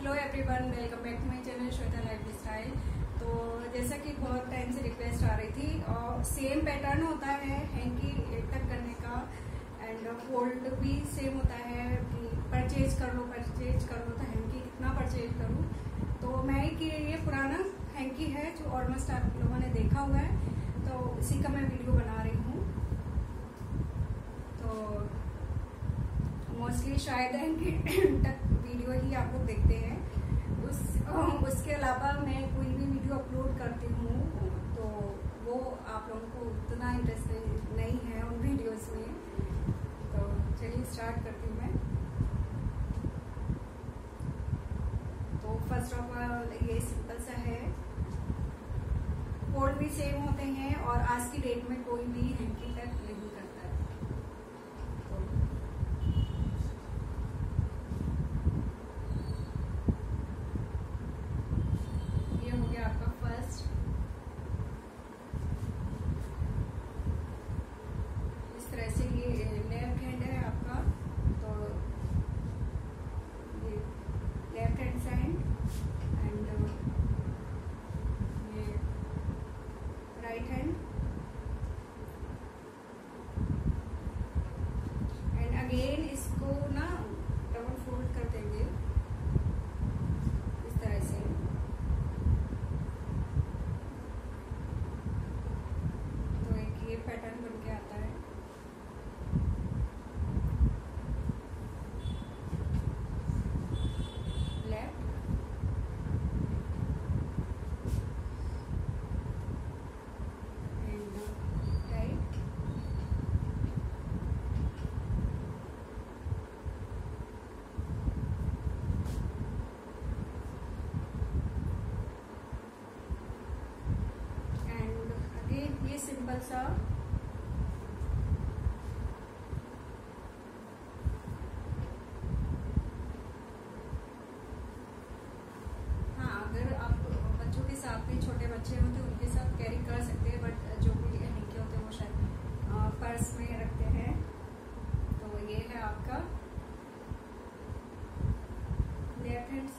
Hello everyone welcome back to my channel Shweta lifestyle तो जैसा कि बहुत टाइम से रिक्वेस्ट आ रही थी, और सेम पैटर्न होता है हैंकी एक तक करने का एंड फोल्ड भी सेम होता है परचेज कर लो परचेज कर लो तो हैंकी कितना परचेज करूँ। तो मैं कि ये पुराना हैंकी है जो ऑलमोस्ट आप लोगों ने देखा हुआ है तो इसी का मैं वीडियो बना रही हूँ। तो मोस्टली शायद तक वीडियो ही आप लोग देखते हैं। उस उसके अलावा मैं कोई भी वीडियो अपलोड करती हूँ तो वो आप लोगों को उतना इंटरेस्ट नहीं है उन वीडियोस में। तो चलिए स्टार्ट करती हूँ मैं। तो फ़र्स्ट ऑफ़ ऑल ये सिंपल सा है। कोड भी सेम होते हैं और आज की डेट में कोई भी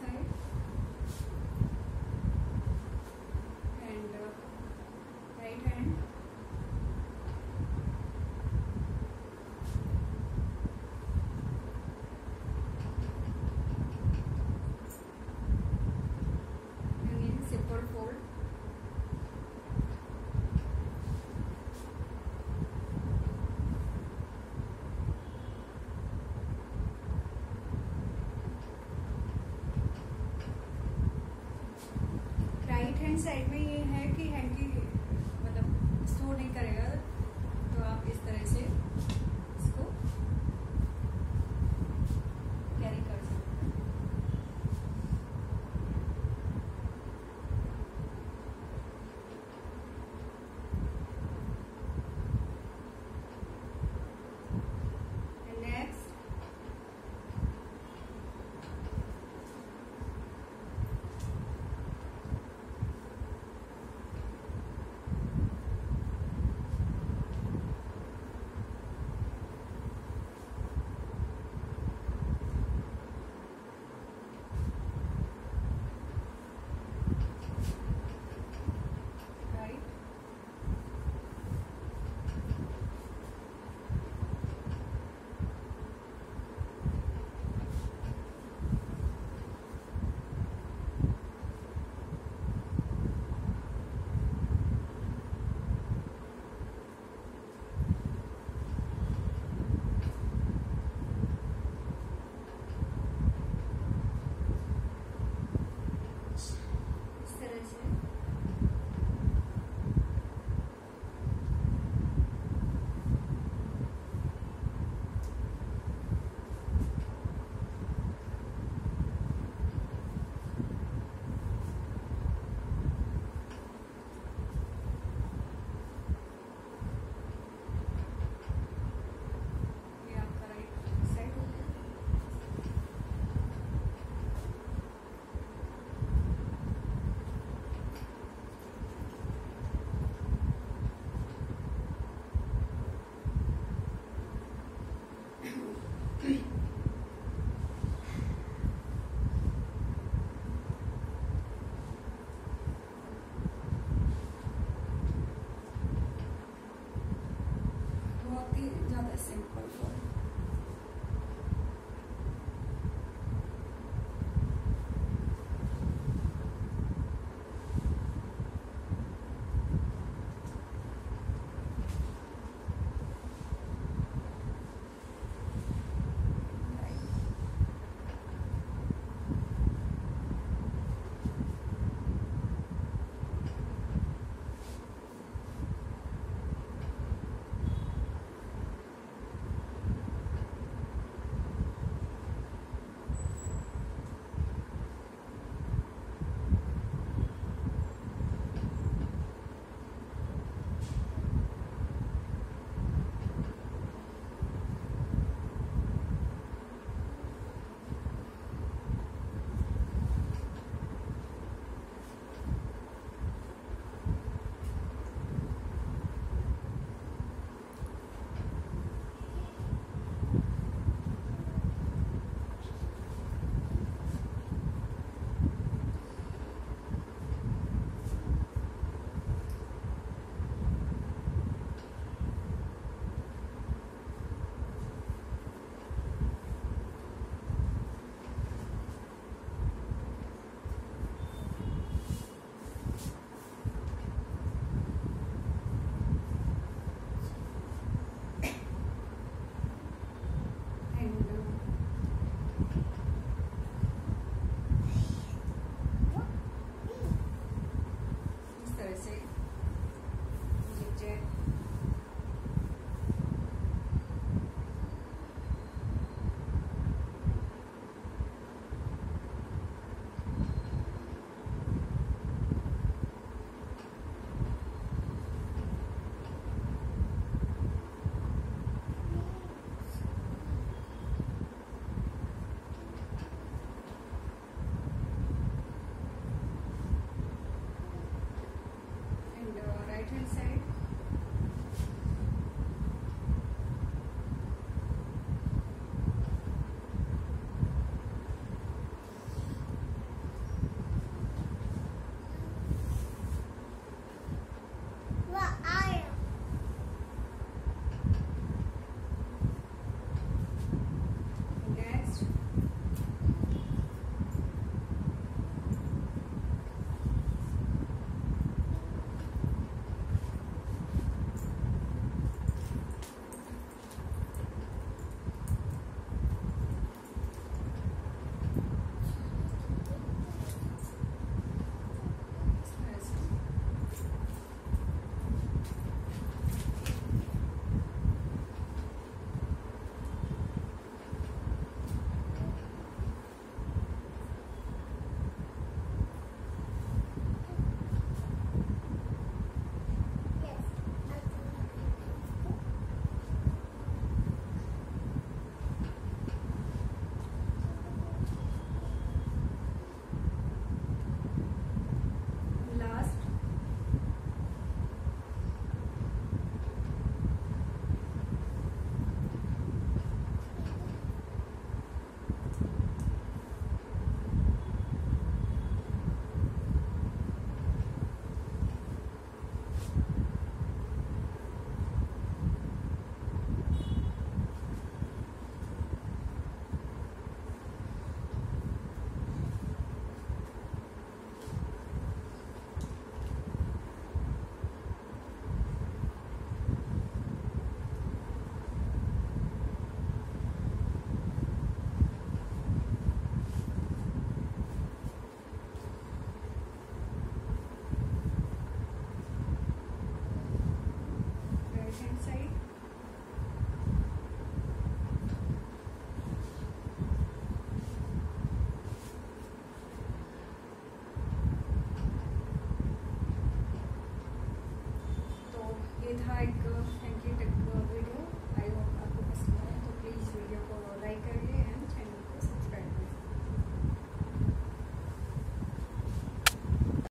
嗯。हैंड साइड में ये है कि हैंकी मतलब स्टोर नहीं करेगा तो आप इस तरह से